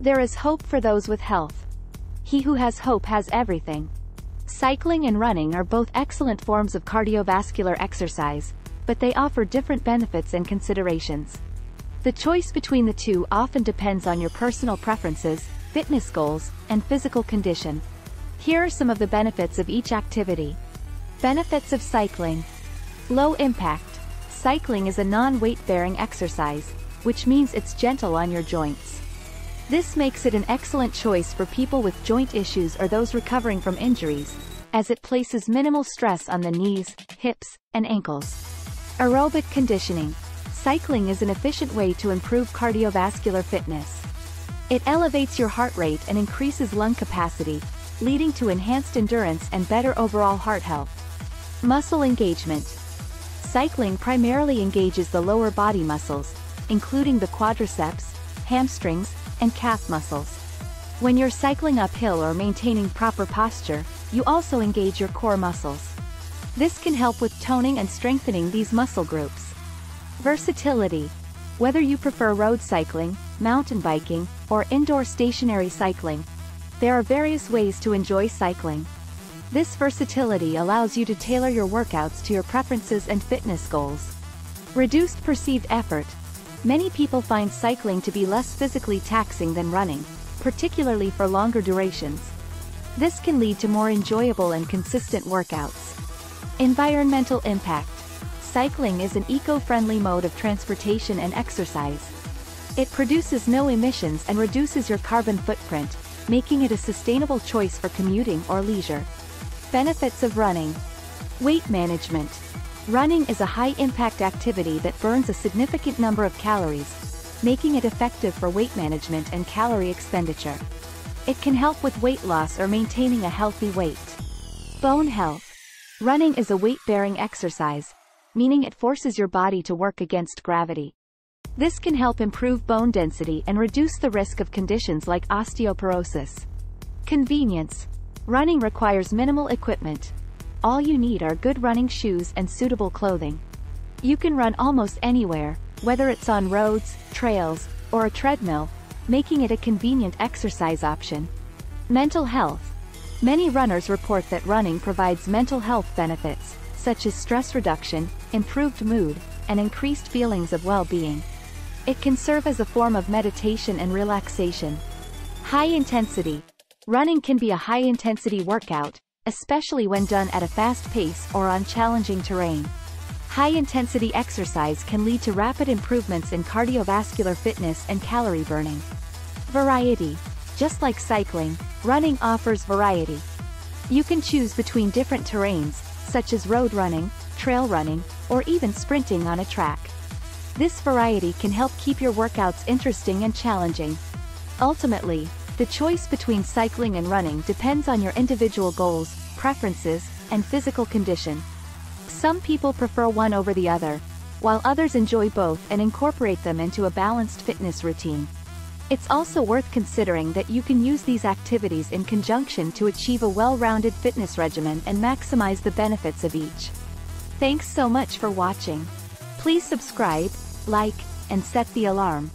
There is hope for those with health. He who has hope has everything. Cycling and running are both excellent forms of cardiovascular exercise, but they offer different benefits and considerations. The choice between the two often depends on your personal preferences, fitness goals, and physical condition. Here are some of the benefits of each activity. Benefits of cycling. Low impact. Cycling is a non-weight-bearing exercise, which means it's gentle on your joints. This makes it an excellent choice for people with joint issues or those recovering from injuries, as it places minimal stress on the knees, hips, and ankles. Aerobic conditioning. Cycling is an efficient way to improve cardiovascular fitness. It elevates your heart rate and increases lung capacity, leading to enhanced endurance and better overall heart health. Muscle engagement. Cycling primarily engages the lower body muscles, including the quadriceps, hamstrings, and calf muscles. When you're cycling uphill or maintaining proper posture, you also engage your core muscles. This can help with toning and strengthening these muscle groups. Versatility. Whether you prefer road cycling, mountain biking, or indoor stationary cycling, there are various ways to enjoy cycling. This versatility allows you to tailor your workouts to your preferences and fitness goals. Reduced perceived effort. Many people find cycling to be less physically taxing than running, particularly for longer durations. This can lead to more enjoyable and consistent workouts. Environmental impact. Cycling is an eco-friendly mode of transportation and exercise. It produces no emissions and reduces your carbon footprint, making it a sustainable choice for commuting or leisure. Benefits of running. Weight management. Running is a high-impact activity that burns a significant number of calories, making it effective for weight management and calorie expenditure. It can help with weight loss or maintaining a healthy weight. Bone health. Running is a weight-bearing exercise, meaning it forces your body to work against gravity. This can help improve bone density and reduce the risk of conditions like osteoporosis. Convenience. Running requires minimal equipment, all you need are good running shoes and suitable clothing. You can run almost anywhere, whether it's on roads, trails, or a treadmill, making it a convenient exercise option. Mental health. Many runners report that running provides mental health benefits, such as stress reduction, improved mood, and increased feelings of well-being. It can serve as a form of meditation and relaxation. High intensity. Running can be a high-intensity workout, especially when done at a fast pace or on challenging terrain. High-intensity exercise can lead to rapid improvements in cardiovascular fitness and calorie burning. Variety. Just like cycling, running offers variety. You can choose between different terrains, such as road running, trail running, or even sprinting on a track. This variety can help keep your workouts interesting and challenging. Ultimately, the choice between cycling and running depends on your individual goals, preferences, and physical condition. Some people prefer one over the other, while others enjoy both and incorporate them into a balanced fitness routine. It's also worth considering that you can use these activities in conjunction to achieve a well-rounded fitness regimen and maximize the benefits of each. Thanks so much for watching. Please subscribe, like, and set the alarm.